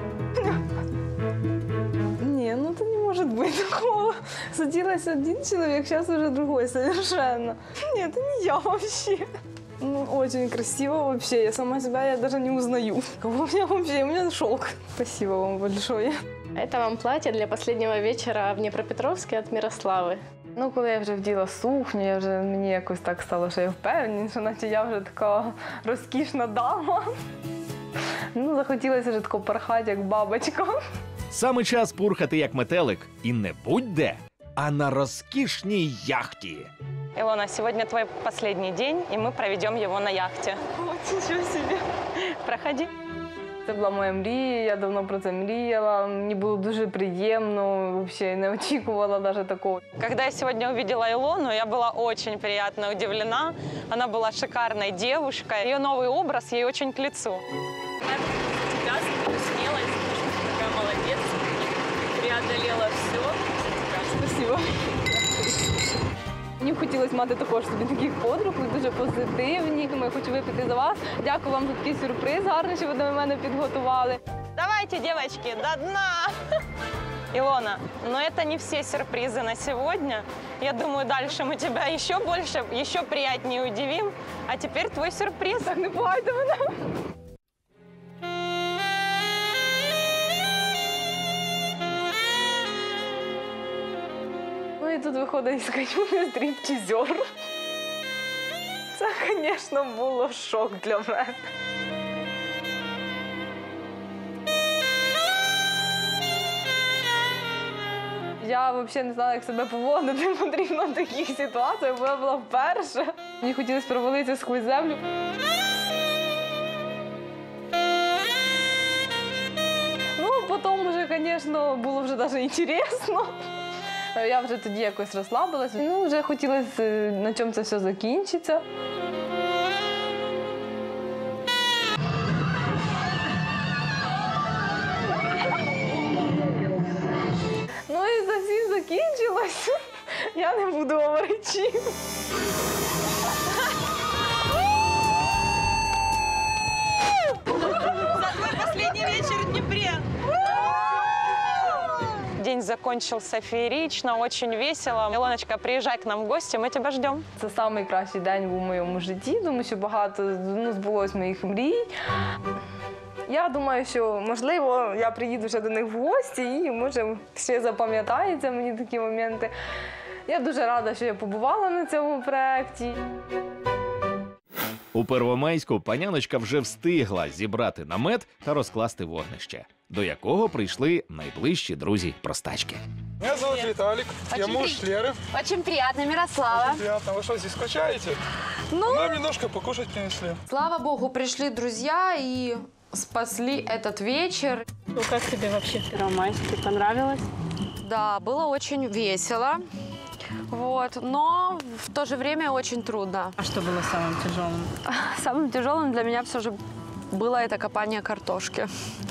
Не, ну это не может быть такого. Садилась один человек, сейчас уже другой совершенно. Нет, это не я вообще. Ну, очень красиво вообще. Я сама себя я даже не узнаю. Кого у меня вообще? У меня шок. Спасибо вам большое. Это вам платье для последнего вечера в Днепропетровске от Мирославы. Ну, коли я вже вділа сукню, я вже мені якось так стало, що я впевнена, що наче я вже така розкішна дама. Ну, захотілося вже тако порхати, як бабочка. Саме час пурхати як метелик і не будь-де, а на розкішній яхті. Илона, сегодня твой последний день, и мы проведем его на яхте. От нічого собі. Проходи. Це була моя мрія, я давно про це мріяла. Мені було дуже приємно, взагалі не очікувала навіть такого. Когда я сегодня увидела Илону, я была очень приятно удивлена. Она была шикарной девушкой. Ее новый образ ей очень к лицу. тебя за твою смелость, потому что ты такая молодец, преодолела все. Мені б хотілося мати також собі таких подруг, ви дуже позитивні. Думаю, я хочу випити за вас. Дякую вам за такий сюрприз гарний, що ви до мене підготували. Давайте, девочки, до дна! Илона, но это не все сюрпризы на сегодня. Я думаю, дальше мы тебя еще больше, еще приятнее удивим. А теперь твой сюрприз. Так не пугайте мене. Тут виходить із каюти стриптизер. Це, звісно, було шок для мене. Я взагалі не знала, як себе поводити потрібно в таких ситуаціях, бо я була вперше. Мені хотілося провалитися сквозь землю. Ну, потім вже, звісно, було вже навіть інтересно. Я вже тоді якось розслабилась. Ну, вже хотілося, е, на чому це все закінчиться. Ну і за всім закінчилось. Я не буду говорити чим. День закончился феерично, очень весело. Илоночка, приезжай к нам в гости, мы тебя ждем. Це найкращий день був у моєму житті, тому що багато ну, збулось моїх мрій. Я думаю, що можливо я приїду ще до них в гості і може ще запам'ятаються мені такі моменти. Я дуже рада, що я побувала на цьому проєкті. У Первомайську паняночка вже встигла зібрати намет та розкласти вогнище, до якого прийшли найближчі друзі простачки. Меня зовут Виталик, я Очень муж при- Леры. Очень приятно, Мирослава. Очень приятно. Вы что, здесь скучаете? Ну? Нам немножко покушать принесли. Слава богу, пришли друзья и спасли этот вечер. Ну как тебе вообще Первомайский? Понравилось? Да, было очень весело. Вот, но в то же время очень трудно. А что было самым тяжелым? Самым тяжелым для меня все же было это копание картошки.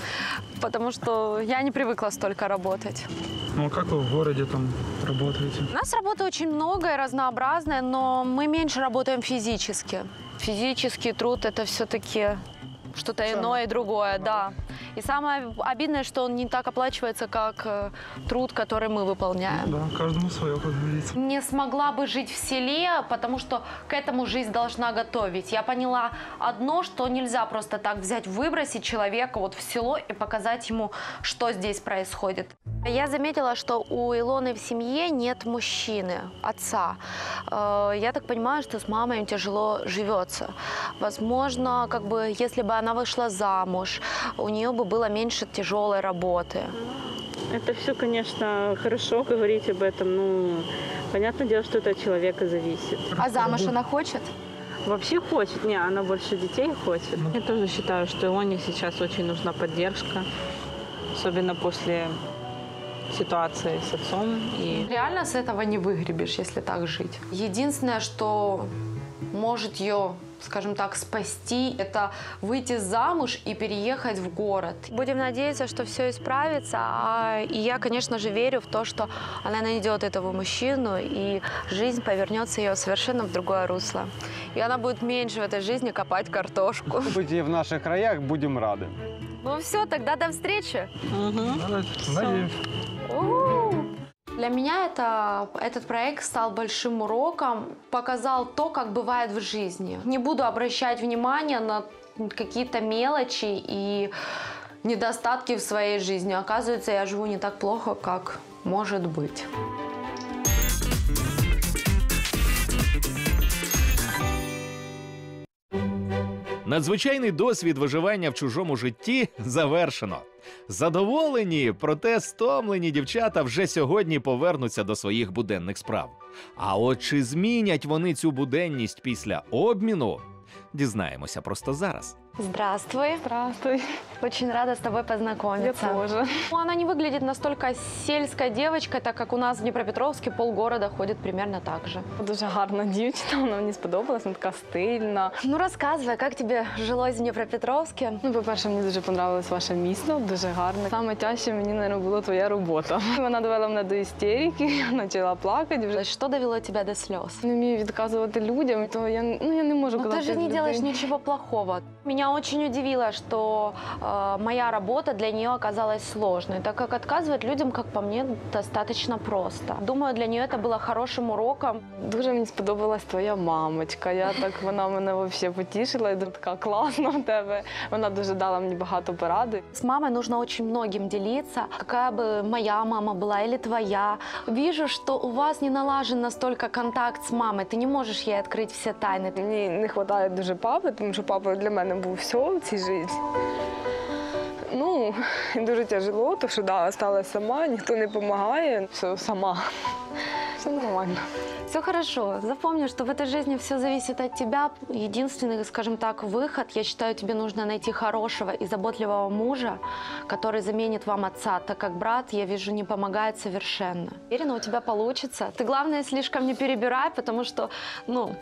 Потому что я не привыкла столько работать. Ну, а как вы в городе там работаете? У нас работы очень много и разнообразная, но мы меньше работаем физически. Физический труд это все-таки что-то иное и другое, да. И самое обидное, что он не так оплачивается, как э, труд, который мы выполняем. Да, каждому свое, как говорится. Не смогла бы жить в селе, потому что к этому жизнь должна готовить. Я поняла одно, что нельзя просто так взять, выбросить человека вот в село и показать ему, что здесь происходит. Я заметила, что у Илоны в семье нет мужчины, отца. Э, Я так понимаю, что с мамой им тяжело живется. Возможно, как бы, если бы она вышла замуж, у нее бы было меньше тяжелой работы. Это все, конечно, хорошо говорить об этом. Ну, понятное дело, что это от человека зависит. А замуж она хочет? Вообще хочет. Не, она больше детей хочет. Я тоже считаю, что Ионе сейчас очень нужна поддержка. Особенно после ситуации с отцом. И Реально с этого не выгребешь, если так жить. Единственное, что может ее, скажем так, спасти, это выйти замуж и переехать в город. Будем надеяться, что все исправится. А, и я, конечно же, верю в то, что она найдет этого мужчину, и жизнь повернется ее совершенно в другое русло. И она будет меньше в этой жизни копать картошку. Быть в наших краях будем рады. Ну все, тогда до встречи. Надеюсь. У-у-у. Для меня это, этот проект стал большим уроком, показал то, как бывает в жизни. Не буду обращать внимание на какие-то мелочи и недостатки в своей жизни. Оказывается, я живу не так плохо, как может быть. Надзвичайний досвід виживання в чужому житті завершено. Задоволені, проте стомлені дівчата вже сьогодні повернуться до своїх буденних справ. А от чи змінять вони цю буденність після обміну? Дізнаємося просто зараз. Здравствуй. Здравствуй. Очень рада с тобой познакомиться. Я тоже. Ну, Она не выглядит настолько сельской девочкой, так как у нас в Днепропетровске полгорода ходит примерно так же. Дуже гарна дівчина, вона мені сподобалась, вона така стильна. Ну, рассказывай, как тебе жилось в Днепропетровске? Ну, по-перше, мені дуже понравилось ваше місто, дуже гарне. Саме тяжче мені, мабуть, була твоя робота. Вона довела мене до істерики, я почала плакати. Вже Что довело тебя до слез? не вмію відказувати людям, то я, ну, я не можу Ну, ты казати же не з делаешь людьми. ничего плохого. Меня очень удивило, что э, моя работа для нее оказалась сложной, так как отказывать людям, как по мне, достаточно просто. Думаю, для нее это было хорошим уроком. Дуже мені сподобалась твоя мамочка. Я так вона мене взагалі потішила. Я думаю, така класна в тебе. Вона дуже дала мені багато поради. С мамой нужно очень многим делиться, какая бы моя мама была или твоя. Вижу, что у вас не налажен настолько контакт с мамой, ты не можешь ей открыть все тайны. Мені не вистачає дуже папи, тому що папа для мене був все в цій житті. Ну, дуже тяжело, тому що да, осталась сама, ніхто не допомагає. Все сама. Все нормально. Все хорошо. Запомни, что в этой жизни все зависит от тебя. Единственный, скажем так, выход, я считаю, тебе нужно найти хорошего и заботливого мужа, который заменит вам отца, так как брат, я вижу, не помогает совершенно. Уверена, у тебя получится. Ты, главное, слишком не перебирай, потому что, ну,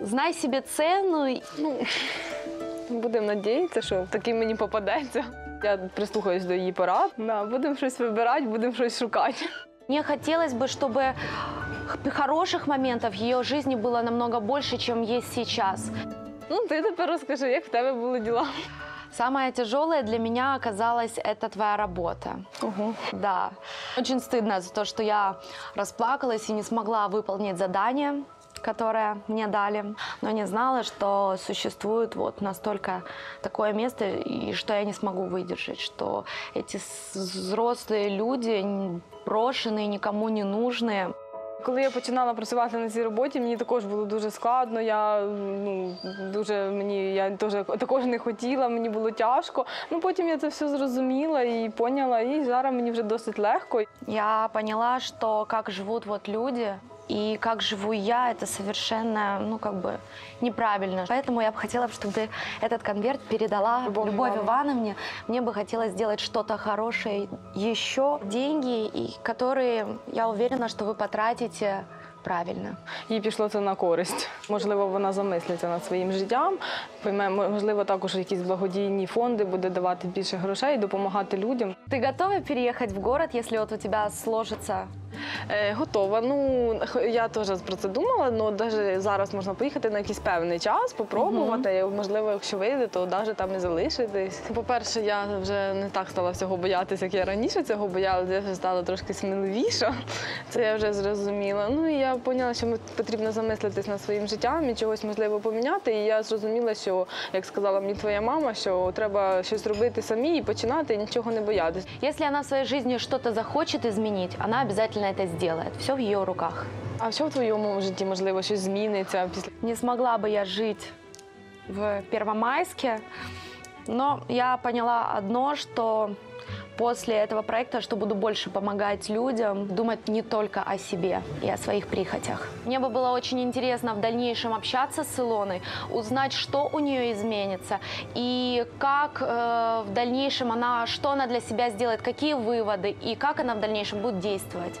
знай себе цену. и- Ну, будемо надіятися, що такий мені попадеться. Я прислухаюсь до її порад. Да, будемо щось вибирати, будемо щось шукати. Мне хотелось бы, чтобы х- хороших моментов в ее жизни было намного больше, чем есть сейчас. Ну, ти тепер розкажи, як в тебе були діла. Самое тяжелое для меня оказалось это твоя работа. Да. Очень стыдно за то, что я расплакалась и не смогла выполнить задание которое мне дали, но не знала, что существует вот настолько такое место, и что я не смогу выдержать, что эти с- взрослые люди, н- брошенные, никому не нужные, Коли я починала працювати на цій роботі, мені також було дуже складно. Я ну дуже мені я теж також не хотіла, мені було тяжко. Ну потім я це все зрозуміла і поняла, і зараз мені вже досить легко. Я поняла, что как живут вот люди и как живу я, это совершенно, ну, как бы неправильно. Поэтому я бы хотела, чтобы этот конверт передала Любовь, Ивановне. Мне бы хотелось сделать что-то хорошее еще. Деньги, и которые, я уверена, что вы потратите правильно. Їй пішло це на користь. Можливо, вона замислиться над своїм життям. Пойме, можливо, також якісь благодійні фонди буде давати більше грошей, допомагати людям. Ты готова переехать в город, если вот у тебя сложится Е, готова. Ну я теж про це думала. але навіть зараз можна поїхати на якийсь певний час, попробувати. Можливо, якщо вийде, то навіть там і залишитись. По-перше, я вже не так стала всього боятися, як я раніше цього боялася. Я вже стала трошки сміливіша. Це я вже зрозуміла. Ну і я поняла, що ми- потрібно замислитись над своїм життям і чогось можливо поміняти. І я зрозуміла, що як сказала мені твоя мама, що треба щось робити самі і починати, і нічого не боятися. Если она в своей жизни что-то захочет изменить, она обязательно это сделает. Все в ее руках. А що в твоєму житті можливо щось зміниться після? Не смогла бы я жить в Первомайске, но я поняла одно, что после этого проекта, что буду больше помогать людям, думать не только о себе и о своих прихотях. Мне бы было очень интересно в дальнейшем общаться с Илоной, узнать, что у нее изменится и как э, в дальнейшем она, что она для себя сделает, какие выводы и как она в дальнейшем будет действовать.